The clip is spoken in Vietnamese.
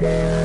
Yeah.